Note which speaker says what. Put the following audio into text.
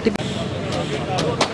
Speaker 1: But